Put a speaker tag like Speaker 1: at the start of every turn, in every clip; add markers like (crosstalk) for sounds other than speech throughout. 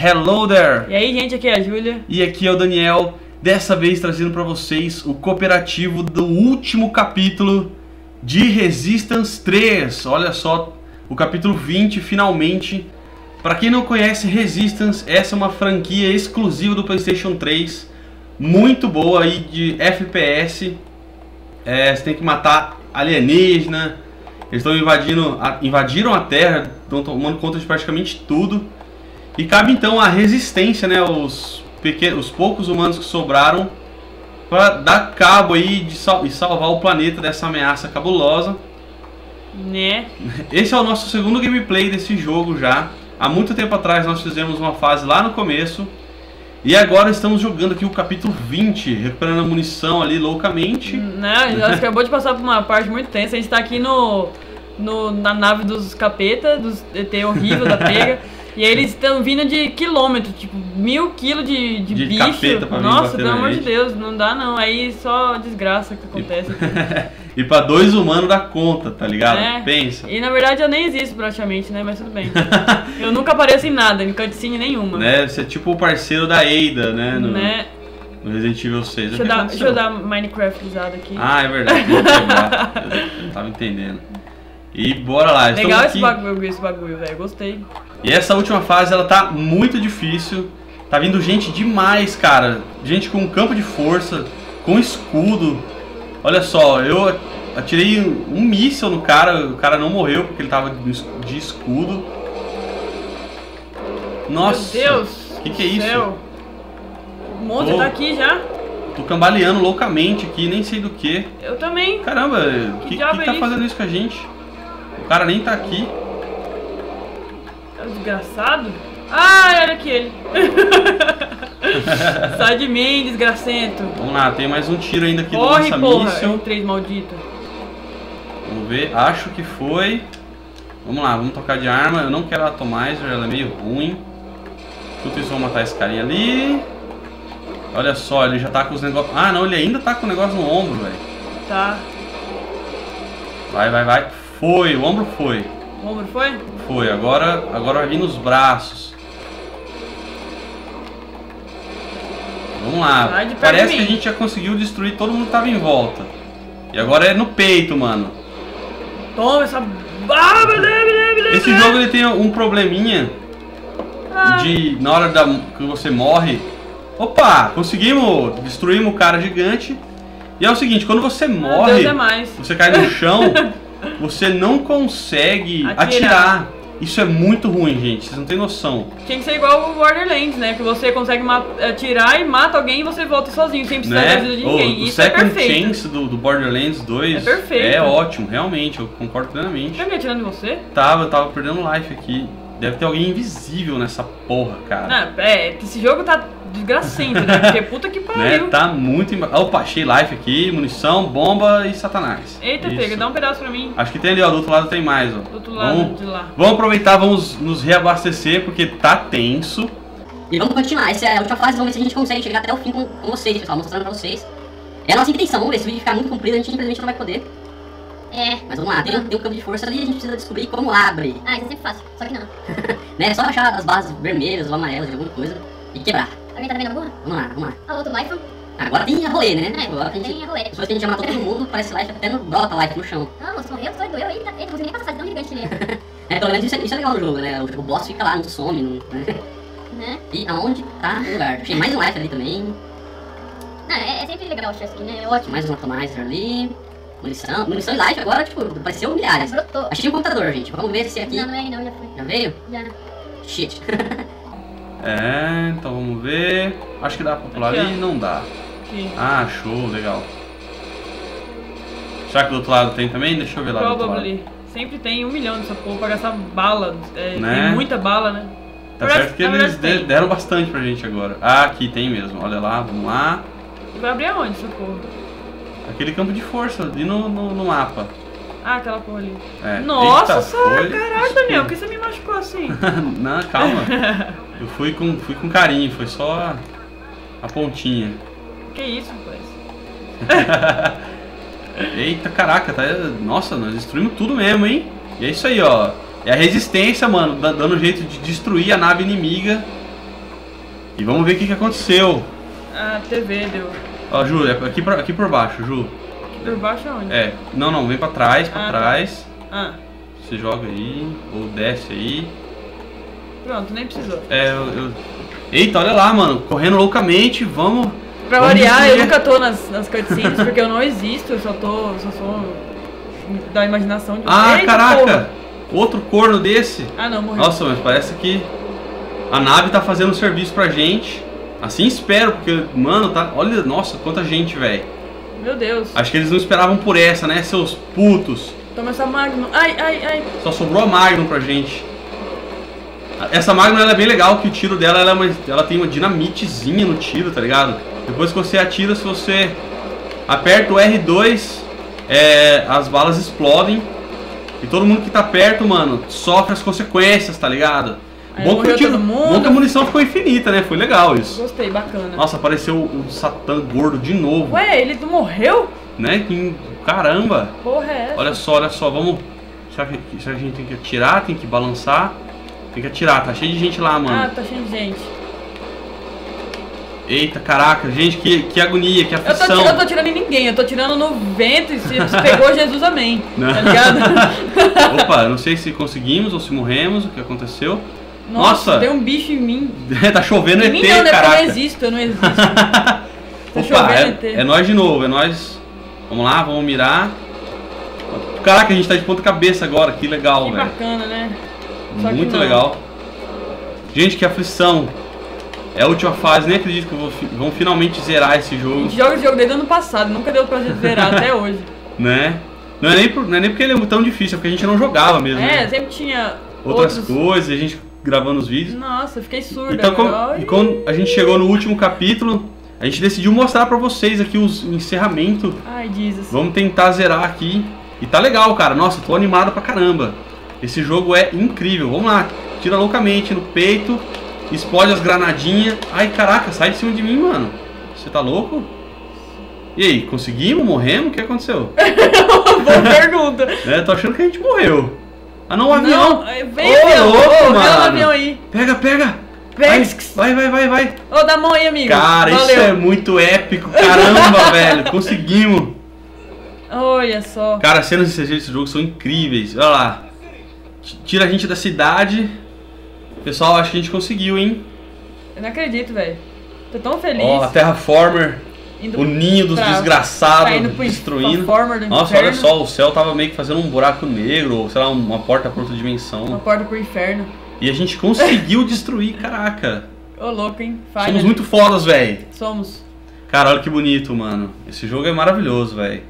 Speaker 1: Hello there!
Speaker 2: E aí, gente, aqui é a Júlia.
Speaker 1: E aqui é o Daniel, dessa vez trazendo para vocês o cooperativo do último capítulo de Resistance 3. Olha só, o capítulo 20 finalmente. Para quem não conhece Resistance, essa é uma franquia exclusiva do PlayStation 3, muito boa aí de FPS. É, você tem que matar alienígena. Eles estão invadindo, a, invadiram a Terra, estão tomando conta de praticamente tudo. E cabe então a resistência, né? Os, pequenos, os poucos humanos que sobraram para dar cabo aí de sal, e salvar o planeta dessa ameaça cabulosa.
Speaker 2: Né?
Speaker 1: Esse é o nosso segundo gameplay desse jogo já. Há muito tempo atrás nós fizemos uma fase lá no começo. E agora estamos jogando aqui o capítulo 20, recuperando a munição ali loucamente.
Speaker 2: Né? A gente acabou de passar por uma parte muito tensa. A gente tá aqui no, no na nave dos capeta, dos ET horrível da pega. (laughs) E aí eles estão vindo de quilômetros, tipo, mil quilos de, de,
Speaker 1: De
Speaker 2: bicho.
Speaker 1: capeta pra
Speaker 2: Nossa, pelo amor de. Deus, não dá não. Aí só desgraça que acontece. (laughs)
Speaker 1: e para dois humanos dá conta, tá ligado?
Speaker 2: É.
Speaker 1: Pensa.
Speaker 2: E na verdade eu nem existo praticamente, né? Mas tudo bem. (laughs) eu nunca apareço em nada, em cutscene nenhuma.
Speaker 1: Né? Você é tipo o parceiro da Ada, né? No,
Speaker 2: Né?
Speaker 1: no Resident Evil 6.
Speaker 2: Deixa eu, dar, deixa eu dar aqui.
Speaker 1: Ah, é verdade. Eu não tava entendendo. E bora lá.
Speaker 2: Legal
Speaker 1: aqui.
Speaker 2: esse bagulho, esse bagulho, velho. Gostei.
Speaker 1: E essa última fase ela tá muito difícil. Tá vindo gente demais, cara. Gente com campo de força, com escudo. Olha só, eu atirei um míssil no cara, o cara não morreu porque ele tava de escudo. Nossa,
Speaker 2: Meu Deus.
Speaker 1: que que é isso?
Speaker 2: Céu. O monstro tá aqui já.
Speaker 1: tô cambaleando loucamente aqui, nem sei do que.
Speaker 2: Eu também.
Speaker 1: Caramba, o que, que,
Speaker 2: é
Speaker 1: tá
Speaker 2: isso?
Speaker 1: fazendo isso com a gente? O cara nem tá aqui.
Speaker 2: É um desgraçado. Ah, olha aqui ele. (laughs) Sai de mim, desgracento.
Speaker 1: Vamos lá, tem mais um tiro ainda aqui
Speaker 2: Corre,
Speaker 1: do
Speaker 2: porra.
Speaker 1: lança-míssil.
Speaker 2: Três maldito.
Speaker 1: Vamos ver, acho que foi. Vamos lá, vamos tocar de arma. Eu não quero Atomizer, ela é meio ruim. Enquanto isso, vamos matar esse carinha ali. Olha só, ele já tá com os negócios. Ah, não, ele ainda tá com o negócio no ombro, velho.
Speaker 2: Tá.
Speaker 1: Vai, vai, vai. Foi, o ombro foi.
Speaker 2: O ombro foi?
Speaker 1: Foi, agora, agora vai vir nos braços. Vamos lá. Parece que a gente já conseguiu destruir todo mundo que tava em volta. E agora é no peito, mano.
Speaker 2: Toma essa. Ah,
Speaker 1: Esse jogo ele tem um probleminha
Speaker 2: Ah,
Speaker 1: de na hora da, que você morre. Opa, conseguimos, destruímos o cara gigante. E é o seguinte, quando você
Speaker 2: meu
Speaker 1: morre,
Speaker 2: é
Speaker 1: você cai no chão, (laughs) você não consegue
Speaker 2: Atirar.
Speaker 1: atirar. Isso é muito ruim, gente. Vocês não têm noção.
Speaker 2: Tinha que ser igual o Borderlands, né? Que você consegue atirar e mata alguém e você volta sozinho, sem precisar da ajuda de
Speaker 1: Né?
Speaker 2: ninguém.
Speaker 1: O, o
Speaker 2: Isso é
Speaker 1: Second
Speaker 2: perfeito.
Speaker 1: Chance do, do Borderlands 2
Speaker 2: É perfeito.
Speaker 1: é ótimo, realmente, eu concordo plenamente.
Speaker 2: Tá me atirando em você?
Speaker 1: Tava, eu tava perdendo life aqui. Deve ter alguém invisível nessa porra, cara.
Speaker 2: Não, é, esse jogo tá desgracento, né? Porque puta que (laughs)
Speaker 1: Né?
Speaker 2: pariu.
Speaker 1: Tá muito. Emba... Opa, achei life aqui, munição, bomba e satanás.
Speaker 2: Eita,
Speaker 1: Isso.
Speaker 2: pega, dá um pedaço pra mim.
Speaker 1: Acho que tem ali, ó, do outro lado tem mais, ó.
Speaker 2: Do outro lado
Speaker 1: Vamos,
Speaker 2: de lá.
Speaker 1: vamos aproveitar, vamos nos reabastecer porque tá tenso.
Speaker 3: E vamos continuar, essa é a última fase, vamos ver se a gente consegue chegar até o fim com, com vocês, pessoal, mostrando pra vocês. É a nossa intenção, vamos ver se o vídeo ficar muito comprido, a gente infelizmente não vai poder.
Speaker 4: É.
Speaker 3: Mas vamos lá, tem, um- tem um campo de força ali, a gente precisa descobrir como abre.
Speaker 4: Ah, isso é sempre fácil. Só que não. (laughs)
Speaker 3: Né, é só achar as bases vermelhas ou amarelas de alguma coisa e quebrar.
Speaker 4: Alguém tá?
Speaker 3: Vamos lá, vamos lá.
Speaker 4: Outro life.
Speaker 3: Agora tem a rolê, né?
Speaker 4: É,
Speaker 3: Agora que a gente,
Speaker 4: tem a rolê.
Speaker 3: depois que a gente matou todo mundo, parece life até no brota life no chão.
Speaker 4: Ah, moço, morreu, tu doeu. Eita, eita, não consegui nem passar fase tão gigante que ele (laughs) é.
Speaker 3: É, pelo menos isso é, isso é legal no jogo, né? O, o boss fica lá, não some, não, né?
Speaker 4: Né?
Speaker 3: E aonde tá o lugar? Achei mais um life ali também.
Speaker 4: Não, é, é sempre legal achar isso aqui, né? É ótimo.
Speaker 3: Mais um atomizer ali. Munição. Munição e life agora, tipo, apareceu milhares.
Speaker 4: Brotou.
Speaker 3: Achei um computador, gente. Vamos ver se aqui
Speaker 4: Não, não é não, já foi.
Speaker 3: já veio.
Speaker 4: Já.
Speaker 3: Shit. (laughs)
Speaker 1: É, então vamos ver. Acho que dá pra pular
Speaker 2: Aqui,
Speaker 1: ali.
Speaker 2: ó.
Speaker 1: Não dá.
Speaker 2: Aqui.
Speaker 1: Ah, show, legal. Será que do outro lado tem também? Deixa eu ver lá do outro lado.
Speaker 2: Probably. Sempre tem um milhão dessa porra pra gastar bala. É,
Speaker 1: Né?
Speaker 2: Tem muita bala, né?
Speaker 1: Tá
Speaker 2: Na
Speaker 1: certo que eles
Speaker 2: verdade tem.
Speaker 1: de- deram bastante pra gente agora. Ah, aqui tem mesmo. Olha lá, vamos lá.
Speaker 2: E vai abrir aonde essa porra?
Speaker 1: Aquele campo de força ali no, no, no mapa.
Speaker 2: Ah, aquela porra ali.
Speaker 1: É.
Speaker 2: Nossa,
Speaker 1: foi
Speaker 2: caralho. Daniel, por que você me machucou assim? (laughs)
Speaker 1: Não, calma. (laughs) Eu fui com, fui com carinho, foi só a, a pontinha.
Speaker 2: que isso, rapaz? (laughs)
Speaker 1: Eita, caraca, tá. Nossa, nós destruímos tudo mesmo, hein? E é isso aí, ó. É a resistência, mano, da- dando jeito de destruir a nave inimiga E vamos ver o que, que aconteceu.
Speaker 2: A TV deu.
Speaker 1: Ó, Ju, é aqui por, aqui por baixo, Ju.
Speaker 2: Por baixo aonde?
Speaker 1: É, não, não, vem pra trás, pra
Speaker 2: Ah, tá.
Speaker 1: trás.
Speaker 2: Ah,
Speaker 1: Você joga aí, ou desce aí.
Speaker 2: pronto, nem precisou.
Speaker 1: É, eu, eu- Eita, olha lá, mano, correndo loucamente, vamos.
Speaker 2: Pra
Speaker 1: vamos
Speaker 2: variar, eu nunca tô nas, nas cutscenes porque eu não existo, eu só tô. só sou da imaginação de
Speaker 1: Ah, caraca!
Speaker 2: porra.
Speaker 1: Outro corno desse.
Speaker 2: Ah não, morreu.
Speaker 1: Nossa, mas parece que a nave tá fazendo serviço pra gente. Assim espero, porque, mano, tá. Olha, nossa, quanta gente, velho.
Speaker 2: Meu Deus.
Speaker 1: Acho que eles não esperavam por essa, né, seus putos.
Speaker 2: Toma essa Magnum. Ai, ai, ai.
Speaker 1: Só sobrou a Magnum pra gente. Essa Magnum ela é bem legal, que o tiro dela ela, é uma- ela tem uma dinamitezinha no tiro, tá ligado? Depois que você atira, se você aperta o R2, é, as balas explodem. E todo mundo que tá perto, mano, sofre as consequências, tá ligado?
Speaker 2: Aí
Speaker 1: Bom que, tiro, bom que a munição ficou infinita, né? Foi legal isso.
Speaker 2: Gostei, bacana.
Speaker 1: Nossa, apareceu o Satã gordo de novo,
Speaker 2: Ué, ele morreu?
Speaker 1: né? Que, caramba!
Speaker 2: Porra, é essa?
Speaker 1: Olha só, olha só, vamos. Será que, será que a gente tem que atirar? Tem que balançar? Tem que atirar, tá cheio de gente lá,
Speaker 2: Ah,
Speaker 1: mano.
Speaker 2: tá cheio de gente.
Speaker 1: Eita, caraca, gente, que, que agonia, que
Speaker 2: Eu tô,
Speaker 1: aflição.
Speaker 2: eu tô tirando em ninguém, eu tô tirando no vento e se, se pegou Jesus, amém.
Speaker 1: Não.
Speaker 2: Tá ligado? (laughs)
Speaker 1: Opa, não sei se conseguimos ou se morremos, o que aconteceu.
Speaker 2: Nossa,
Speaker 1: Nossa.
Speaker 2: tem um bicho em mim. (laughs)
Speaker 1: tá chovendo
Speaker 2: em
Speaker 1: ET,
Speaker 2: mim não, né? Eu
Speaker 1: caraca.
Speaker 2: não existo, eu não (laughs) existo. Tá
Speaker 1: Opa,
Speaker 2: chovendo ET.
Speaker 1: é, é nós de novo, é nós. Vamos lá, vamos mirar. Caraca, a gente tá de ponta cabeça agora, que legal,
Speaker 2: Que
Speaker 1: velho.
Speaker 2: bacana, né? Só
Speaker 1: Muito
Speaker 2: não.
Speaker 1: legal. Gente, que aflição. É a última fase, nem acredito que eu vão finalmente zerar esse
Speaker 2: A
Speaker 1: jogo,
Speaker 2: gente joga esse jogo desde o ano passado, nunca deu pra zerar até hoje. (laughs)
Speaker 1: né? Não é, nem por- não é nem porque ele é tão difícil, é porque a gente não jogava mesmo.
Speaker 2: É,
Speaker 1: né?
Speaker 2: sempre tinha
Speaker 1: Outras
Speaker 2: outros...
Speaker 1: coisas, a gente gravando os vídeos.
Speaker 2: Nossa, eu fiquei surda.
Speaker 1: Então, e quando a gente chegou no último capítulo, a gente decidiu mostrar pra vocês aqui os- o encerramento.
Speaker 2: Ai, Jesus.
Speaker 1: Vamos tentar zerar aqui. E tá legal, cara. Nossa, tô animado pra caramba. Esse jogo é incrível. Vamos lá. Tira loucamente no peito. Explode as granadinhas. Ai, caraca, sai de cima de mim, mano. Você tá louco? E aí, conseguimos? Morremos? O que aconteceu? (laughs)
Speaker 2: Boa pergunta. (laughs)
Speaker 1: é, tô achando que a gente morreu. Ah, não, o avião.
Speaker 2: Não, é, vem,
Speaker 1: Ô,
Speaker 2: avião.
Speaker 1: louco, mano.
Speaker 2: o avião aí.
Speaker 1: Pega, pega. Vai, vai, vai, vai.
Speaker 2: Ô, dá a mão aí, amigo.
Speaker 1: Cara,
Speaker 2: Valeu.
Speaker 1: isso é muito épico. Caramba, (laughs) velho. Conseguimos.
Speaker 2: Olha só.
Speaker 1: Cara, as cenas de CG desse jogo são incríveis. Olha lá. Tira a gente da cidade. Pessoal, acho que a gente conseguiu, hein?
Speaker 2: Eu não acredito, velho. Tô tão feliz.
Speaker 1: Ó, a Terraformer,
Speaker 2: Indo
Speaker 1: o ninho dos
Speaker 2: pra-
Speaker 1: desgraçados destruindo.
Speaker 2: Do
Speaker 1: Nossa,
Speaker 2: inferno.
Speaker 1: olha só, o céu tava meio que fazendo um buraco negro, ou sei lá, uma porta pra outra
Speaker 2: Uma
Speaker 1: dimensão.
Speaker 2: porta pro inferno.
Speaker 1: E a gente conseguiu destruir, caraca.
Speaker 2: Ô, louco, hein?
Speaker 1: Somos
Speaker 2: Finally.
Speaker 1: muito fodas, velho.
Speaker 2: Somos.
Speaker 1: Cara, olha que bonito, mano. Esse jogo é maravilhoso, velho.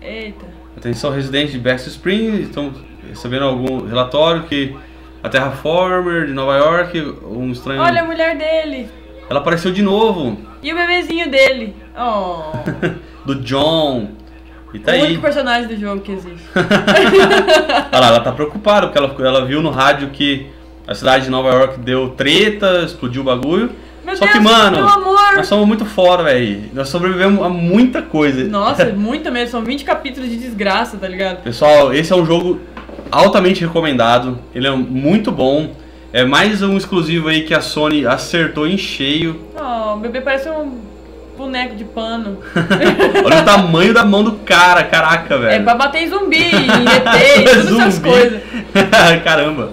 Speaker 2: Eita.
Speaker 1: Atenção, residentes de Best Spring, estão recebendo algum relatório que a Terraformer de Nova York, um estranho.
Speaker 2: Olha a mulher dele.
Speaker 1: Ela apareceu de novo,
Speaker 2: E o bebezinho dele. (laughs) Oh.
Speaker 1: do John. E tá
Speaker 2: o
Speaker 1: aí.
Speaker 2: único personagem do jogo que existe. (laughs)
Speaker 1: Olha lá, ela tá preocupada, porque ela, ela viu no rádio que a cidade de Nova York deu treta, explodiu o bagulho.
Speaker 2: Meu
Speaker 1: Só
Speaker 2: Deus,
Speaker 1: que, mano, nós somos muito fora, velho. Nós sobrevivemos a muita coisa.
Speaker 2: Nossa, (laughs) muito mesmo. São 20 capítulos de desgraça, tá ligado?
Speaker 1: Pessoal, esse é um jogo altamente recomendado. Ele é muito bom. É mais um exclusivo aí que a Sony acertou em cheio.
Speaker 2: Oh, o bebê parece um boneco de pano. (laughs)
Speaker 1: Olha o tamanho da mão do cara, caraca,
Speaker 2: É
Speaker 1: velho.
Speaker 2: pra bater em zumbi, em ET, (laughs) todas essas
Speaker 1: Zumbi.
Speaker 2: coisas. (laughs)
Speaker 1: Caramba.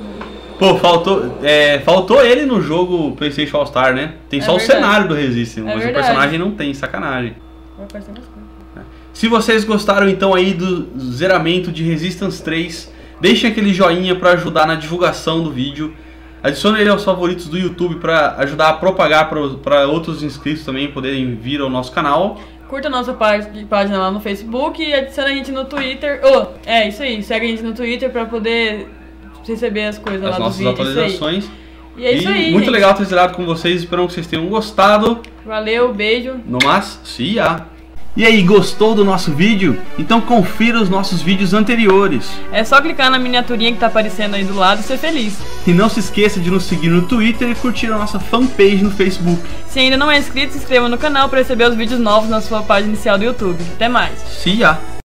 Speaker 1: Pô, faltou, é, faltou ele no jogo PlayStation All Star, né? Tem
Speaker 2: É
Speaker 1: só o
Speaker 2: verdade.
Speaker 1: cenário do Resistance, mas o
Speaker 2: verdade.
Speaker 1: personagem não tem, sacanagem.
Speaker 2: Vai aparecer mais coisa.
Speaker 1: Se vocês gostaram então aí do zeramento de Resistance 3, deixem aquele joinha para ajudar na divulgação do vídeo. Adicione ele aos favoritos do YouTube para ajudar a propagar para outros inscritos também poderem vir ao nosso canal.
Speaker 2: Curta a nossa página, página lá no Facebook e adiciona a gente no Twitter. Oh, é isso aí, segue a gente no Twitter pra poder receber as coisas lá
Speaker 1: As
Speaker 2: do
Speaker 1: nossas
Speaker 2: vídeo. isso
Speaker 1: atualizações.
Speaker 2: E é isso
Speaker 1: e
Speaker 2: aí.
Speaker 1: muito
Speaker 2: gente.
Speaker 1: legal ter zerado com vocês. Espero que vocês tenham gostado.
Speaker 2: Valeu, beijo.
Speaker 1: No mais, ya! E aí, gostou do nosso vídeo? Então confira os nossos vídeos anteriores.
Speaker 2: É só clicar na miniaturinha que tá aparecendo aí do lado e ser feliz.
Speaker 1: E não se esqueça de nos seguir no Twitter e curtir a nossa fanpage no Facebook.
Speaker 2: Se ainda não é inscrito, se inscreva no canal para receber os vídeos novos na sua página inicial do YouTube. Até mais!
Speaker 1: See ya!